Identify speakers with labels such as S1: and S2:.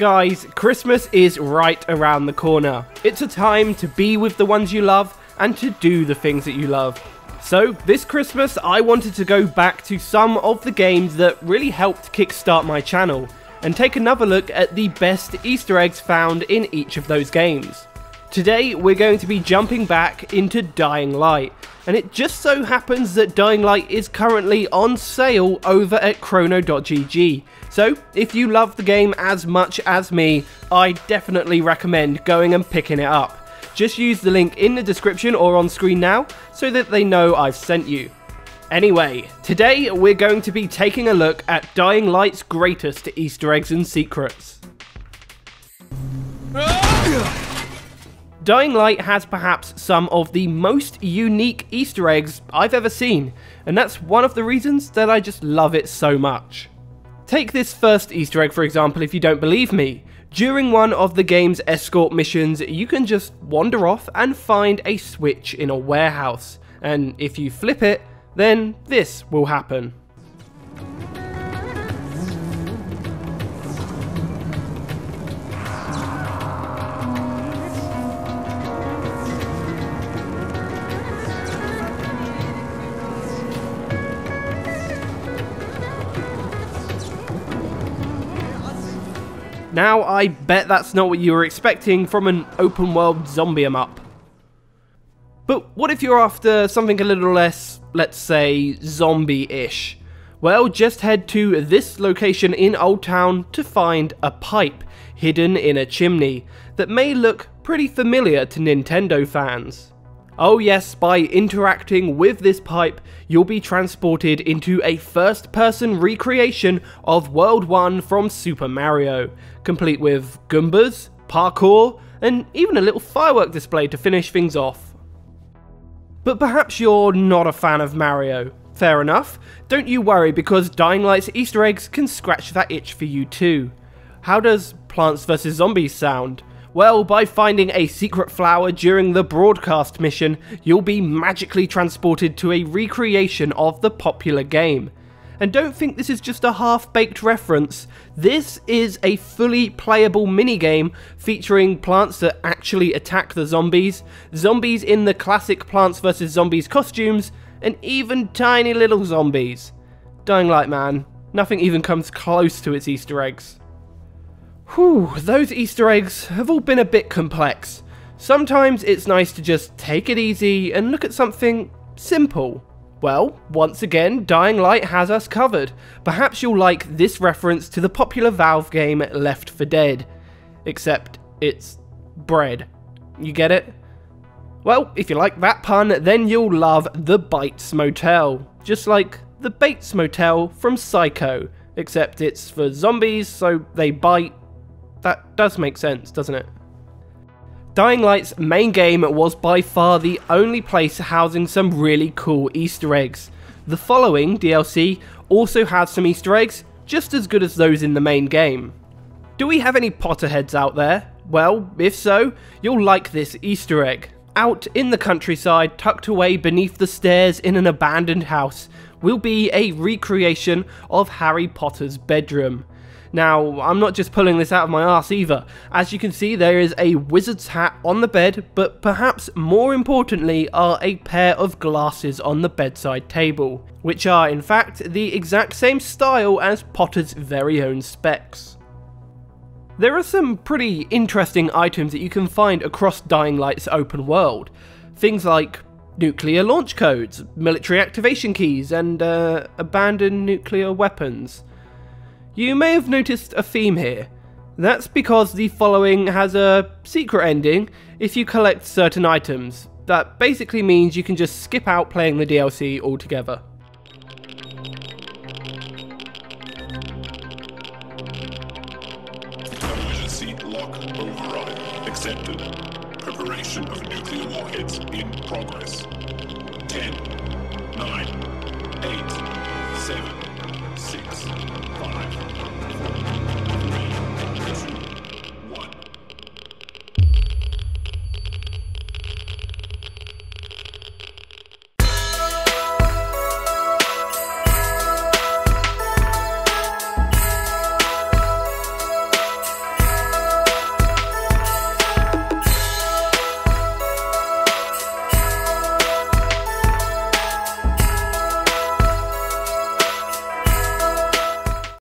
S1: Guys, Christmas is right around the corner. It's a time to be with the ones you love and to do the things that you love. So, this Christmas, I wanted to go back to some of the games that really helped kickstart my channel and take another look at the best Easter eggs found in each of those games. Today, we're going to be jumping back into Dying Light, and it just so happens that Dying Light is currently on sale over at Chrono.gg. So, if you love the game as much as me, I definitely recommend going and picking it up. Just use the link in the description or on screen now so that they know I've sent you. Anyway, today we're going to be taking a look at Dying Light's greatest Easter eggs and secrets. Dying Light has perhaps some of the most unique Easter eggs I've ever seen, and that's one of the reasons that I just love it so much. Take this first Easter egg for example if you don't believe me. During one of the game's escort missions, you can just wander off and find a switch in a warehouse, and if you flip it, then this will happen. Now, I bet that's not what you were expecting from an open world zombie em up. But what if you're after something a little less, let's say, zombie-ish? Well, just head to this location in Old Town to find a pipe hidden in a chimney that may look pretty familiar to Nintendo fans. Oh yes, by interacting with this pipe, you'll be transported into a first-person recreation of World 1 from Super Mario, complete with Goombas, parkour, and even a little firework display to finish things off. But perhaps you're not a fan of Mario. Fair enough. Don't you worry because Dying Light's Easter eggs can scratch that itch for you too. How does Plants vs Zombies sound? Well, by finding a secret flower during the broadcast mission, you'll be magically transported to a recreation of the popular game. And don't think this is just a half-baked reference, this is a fully playable minigame featuring plants that actually attack the zombies, zombies in the classic Plants vs Zombies costumes, and even tiny little zombies. Dying Light man, nothing even comes close to its easter eggs. Whew, those Easter eggs have all been a bit complex. Sometimes it's nice to just take it easy and look at something simple. Well, once again, Dying Light has us covered. Perhaps you'll like this reference to the popular Valve game Left 4 Dead. Except it's bread. You get it? Well, if you like that pun, then you'll love the Bites Motel. Just like the Bates Motel from Psycho. Except it's for zombies, so they bite that does make sense, doesn't it? Dying Light's main game was by far the only place housing some really cool Easter eggs. The following DLC also has some Easter eggs, just as good as those in the main game. Do we have any Potterheads out there? Well, if so, you'll like this Easter egg. Out in the countryside, tucked away beneath the stairs in an abandoned house, will be a recreation of Harry Potter's bedroom. Now, I'm not just pulling this out of my ass either. As you can see, there is a wizard's hat on the bed, but perhaps more importantly are a pair of glasses on the bedside table, which are in fact the exact same style as Potter's very own specs. There are some pretty interesting items that you can find across Dying Light's open world. Things like nuclear launch codes, military activation keys, and uh, abandoned nuclear weapons. You may have noticed a theme here. That's because the following has a secret ending if you collect certain items. That basically means you can just skip out playing the DLC altogether.
S2: Emergency lock override accepted. Preparation of nuclear warheads in progress. 10, 9, 8, 7, six, five, four,